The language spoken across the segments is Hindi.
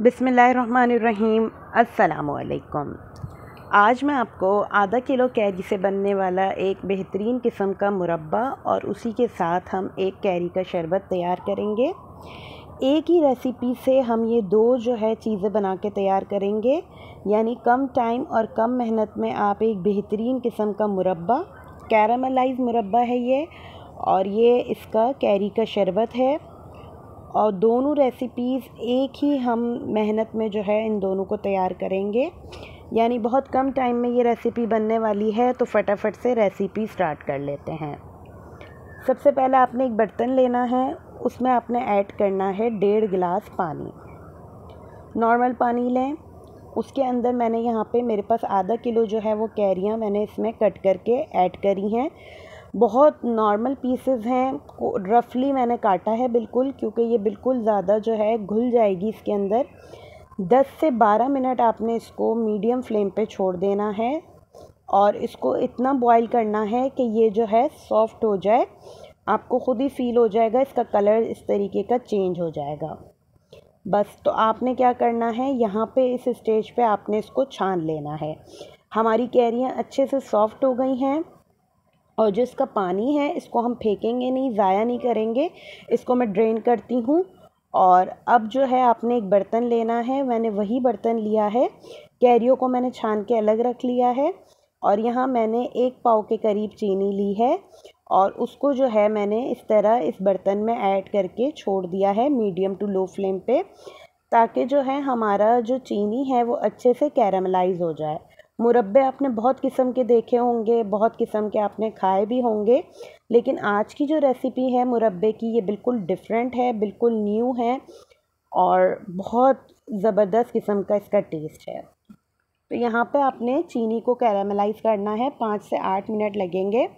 बिसमीम आज मैं आपको आधा किलो कैरी से बनने वाला एक बेहतरीन किस्म का मुरब्बा और उसी के साथ हम एक कैरी का शरबत तैयार करेंगे। एक ही रेसिपी से हम ये दो जो है चीज़ें बना के तैयार करेंगे। यानी कम टाइम और कम मेहनत में आप एक बेहतरीन किस्म का मुरब्बा कैरामलाइज मुरब्बा है ये, और ये इसका कैरी का शरबत है। और दोनों रेसिपीज़ एक ही हम मेहनत में जो है इन दोनों को तैयार करेंगे। यानी बहुत कम टाइम में ये रेसिपी बनने वाली है तो फटाफट से रेसिपी स्टार्ट कर लेते हैं। सबसे पहले आपने एक बर्तन लेना है, उसमें आपने ऐड करना है डेढ़ गिलास पानी। नॉर्मल पानी लें। उसके अंदर मैंने यहाँ पे मेरे पास आधा किलो जो है वो कैरियाँ मैंने इसमें कट करके ऐड करी हैं। बहुत नॉर्मल पीसेस हैं। रफली मैंने काटा है बिल्कुल, क्योंकि ये बिल्कुल ज़्यादा जो है घुल जाएगी इसके अंदर। 10 से 12 मिनट आपने इसको मीडियम फ्लेम पे छोड़ देना है और इसको इतना बॉईल करना है कि ये जो है सॉफ्ट हो जाए। आपको ख़ुद ही फील हो जाएगा, इसका कलर इस तरीके का चेंज हो जाएगा। बस तो आपने क्या करना है, यहाँ पे इस स्टेज पे आपने इसको छान लेना है। हमारी कैरियाँ अच्छे से सॉफ्ट हो गई हैं। और जो इसका पानी है, इसको हम फेंकेंगे नहीं, ज़ाया नहीं करेंगे। इसको मैं ड्रेन करती हूँ और अब जो है, आपने एक बर्तन लेना है। मैंने वही बर्तन लिया है। कैरियों को मैंने छान के अलग रख लिया है और यहाँ मैंने एक पाव के करीब चीनी ली है और उसको जो है, मैंने इस तरह इस बर्तन में ऐड करके छोड़ दिया है मीडियम टू लो फ्लेम पे, ताकि जो है, हमारा जो चीनी है, वो अच्छे से कैरामलाइज हो जाए। मुरब्बे आपने बहुत किस्म के देखे होंगे, बहुत किस्म के आपने खाए भी होंगे, लेकिन आज की जो रेसिपी है मुरब्बे की, ये बिल्कुल डिफरेंट है, बिल्कुल न्यू है और बहुत ज़बरदस्त किस्म का इसका टेस्ट है। तो यहाँ पे आपने चीनी को कैरामलाइज़ करना है, पाँच से आठ मिनट लगेंगे।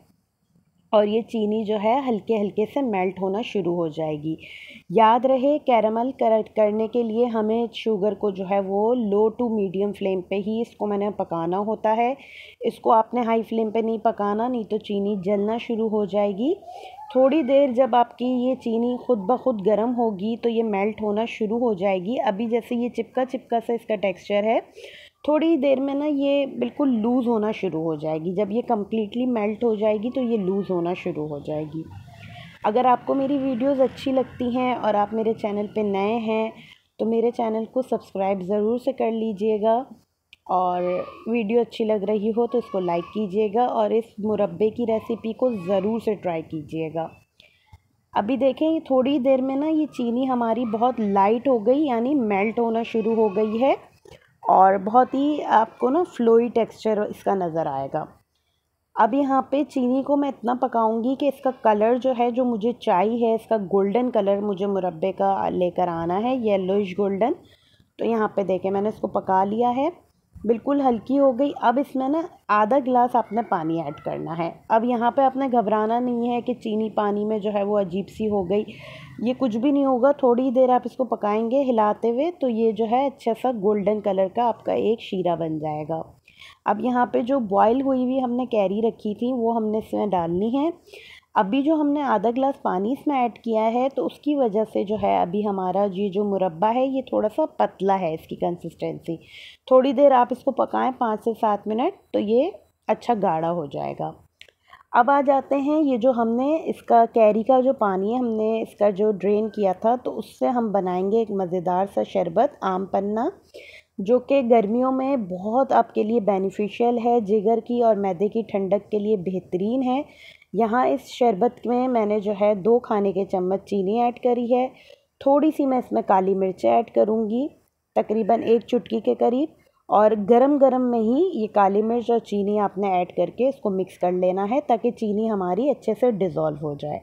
और ये चीनी जो है हल्के हल्के से मेल्ट होना शुरू हो जाएगी। याद रहे कैरमल कर, करने के लिए हमें शुगर को जो है वो लो टू मीडियम फ्लेम पे ही इसको मैंने पकाना होता है। इसको आपने हाई फ्लेम पे नहीं पकाना, नहीं तो चीनी जलना शुरू हो जाएगी। थोड़ी देर जब आपकी ये चीनी खुद ब खुद गर्म होगी तो ये मेल्ट होना शुरू हो जाएगी। अभी जैसे ये चिपका चिपका सा इसका टेक्सचर है थोड़ी देर में ना ये बिल्कुल लूज़ होना शुरू हो जाएगी। जब ये कम्प्लीटली मेल्ट हो जाएगी तो ये लूज़ होना शुरू हो जाएगी। अगर आपको मेरी वीडियोस अच्छी लगती हैं और आप मेरे चैनल पे नए हैं तो मेरे चैनल को सब्सक्राइब ज़रूर से कर लीजिएगा। और वीडियो अच्छी लग रही हो तो इसको लाइक कीजिएगा और इस मुरब्बे की रेसिपी को ज़रूर से ट्राई कीजिएगा। अभी देखें थोड़ी देर में ना ये चीनी हमारी बहुत लाइट हो गई, यानी मेल्ट होना शुरू हो गई है। और बहुत ही आपको ना फ्लोई टेक्सचर इसका नज़र आएगा। अब यहाँ पे चीनी को मैं इतना पकाऊँगी कि इसका कलर जो है, जो मुझे चाहिए इसका गोल्डन कलर मुझे मुरब्बे का लेकर आना है येलोइश गोल्डन तो यहाँ पे देखें, मैंने इसको पका लिया है। बिल्कुल हल्की हो गई। अब इसमें ना आधा गिलास आपने पानी ऐड करना है। अब यहाँ पे आपने घबराना नहीं है कि चीनी पानी में जो है वो अजीब सी हो गई। ये कुछ भी नहीं होगा, थोड़ी देर आप इसको पकाएँगे हिलाते हुए तो ये जो है अच्छा सा गोल्डन कलर का आपका एक शीरा बन जाएगा। अब यहाँ पे जो बॉयल हुई हुई हमने कैरी रखी थी, वो हमने इसमें डालनी है। अभी जो हमने आधा ग्लास पानी इसमें ऐड किया है तो उसकी वजह से जो है, अभी हमारा ये जो मुरब्बा है, ये थोड़ा सा पतला है इसकी कंसिस्टेंसी थोड़ी देर आप इसको पकाएँ पाँच से सात मिनट तो ये अच्छा गाढ़ा हो जाएगा। अब आ जाते हैं, ये जो हमने इसका कैरी का जो पानी है, हमने इसका जो ड्रेन किया था तो उससे हम बनाएँगे एक मज़ेदार सा शरबत, आम पन्ना, जो कि गर्मियों में बहुत आपके लिए बेनिफिशियल है, जिगर की और मैदे की ठंडक के लिए बेहतरीन है। यहाँ इस शरबत में मैंने जो है दो खाने के चम्मच चीनी ऐड करी है। थोड़ी सी मैं इसमें काली मिर्च ऐड करूँगी, तकरीबन एक चुटकी के करीब। और गरम गरम में ही ये काली मिर्च और चीनी आपने ऐड करके इसको मिक्स कर लेना है ताकि चीनी हमारी अच्छे से डिज़ोल्व हो जाए।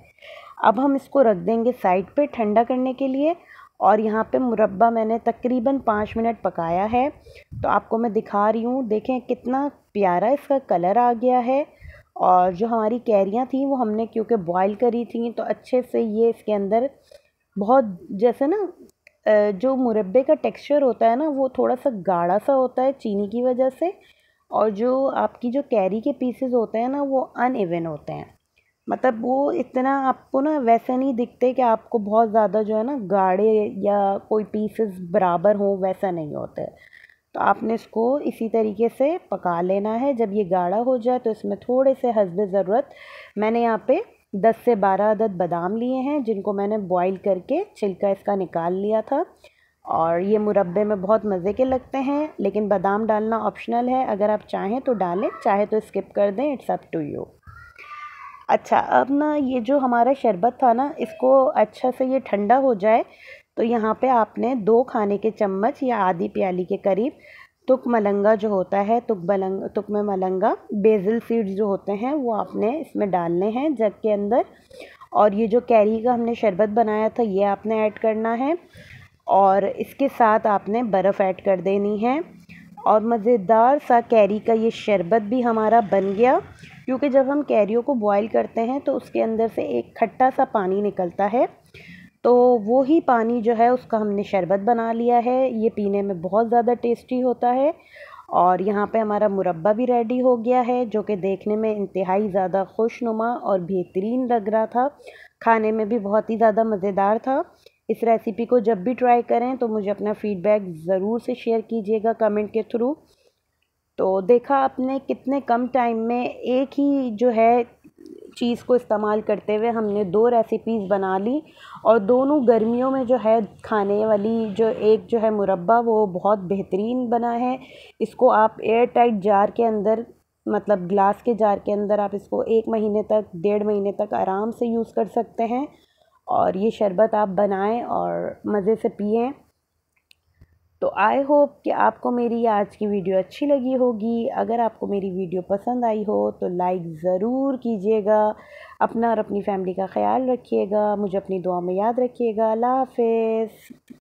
अब हम इसको रख देंगे साइड पे ठंडा करने के लिए और यहाँ पे मुरब्बा मैंने तकरीबन पाँच मिनट पकाया है। तो आपको मैं दिखा रही हूँ, देखें कितना प्यारा इसका कलर आ गया है। और जो हमारी कैरियाँ थी, वो हमने क्योंकि बॉयल करी थी तो अच्छे से ये इसके अंदर बहुत जैसे ना जो मुरब्बे का टेक्सचर होता है ना, वो थोड़ा सा गाढ़ा सा होता है चीनी की वजह से और जो आपकी जो कैरी के पीसेस होते हैं ना, वो अनइवन होते हैं। मतलब वो इतना आपको ना वैसे नहीं दिखते कि आपको बहुत ज़्यादा जो है ना, गाढ़े या कोई पीसेस बराबर हो, वैसा नहीं होता है। तो आपने इसको इसी तरीके से पका लेना है। जब ये गाढ़ा हो जाए तो इसमें थोड़े से हसब ज़रूरत, मैंने यहाँ पे 10 से 12 अदद बादाम लिए हैं, जिनको मैंने बॉईल करके छिलका इसका निकाल लिया था। और ये मुरब्बे में बहुत मज़े के लगते हैं, लेकिन बादाम डालना ऑप्शनल है। अगर आप चाहें तो डालें, चाहे तो स्किप कर दें इट्स अप टू यू अच्छा अब ना ये जो हमारा शरबत था ना, इसको अच्छा से ये ठंडा हो जाए तो यहाँ पे आपने दो खाने के चम्मच या आधी प्याली के करीब तुक मलंगा जो होता है, तुक बलंग, तुक में मलंगा बेजल सीड्स जो होते हैं, वो आपने इसमें डालने हैं जग के अंदर। और ये जो कैरी का हमने शरबत बनाया था, ये आपने ऐड करना है। और इसके साथ आपने बर्फ़ ऐड कर देनी है। और मज़ेदार सा कैरी का ये शरबत भी हमारा बन गया, क्योंकि जब हम कैरियों को बॉईल करते हैं तो उसके अंदर से एक खट्टा सा पानी निकलता है। तो वो ही पानी जो है उसका हमने शरबत बना लिया है। ये पीने में बहुत ज़्यादा टेस्टी होता है और यहाँ पे हमारा मुरब्बा भी रेडी हो गया है, जो कि देखने में इंतहाई ज़्यादा खुशनुमा और बेहतरीन लग रहा था। खाने में भी बहुत ही ज़्यादा मज़ेदार था। इस रेसिपी को जब भी ट्राई करें तो मुझे अपना फ़ीडबैक ज़रूर से शेयर कीजिएगा कमेंट के थ्रू। तो देखा आपने कितने कम टाइम में एक ही जो है चीज़ को इस्तेमाल करते हुए हमने दो रेसिपीज़ बना ली और दोनों गर्मियों में जो है खाने वाली जो एक जो है मुरब्बा, वो बहुत बेहतरीन बना है। इसको आप एयर टाइट जार के अंदर मतलब ग्लास के जार के अंदर आप इसको एक महीने तक, डेढ़ महीने तक आराम से यूज़ कर सकते हैं और ये शरबत आप बनाएँ और मज़े से पिएँ। तो आई होप कि आपको मेरी आज की वीडियो अच्छी लगी होगी। अगर आपको मेरी वीडियो पसंद आई हो तो लाइक ज़रूर कीजिएगा। अपना और अपनी फैमिली का ख्याल रखिएगा। मुझे अपनी दुआ में याद रखिएगा। अल्लाह हाफ़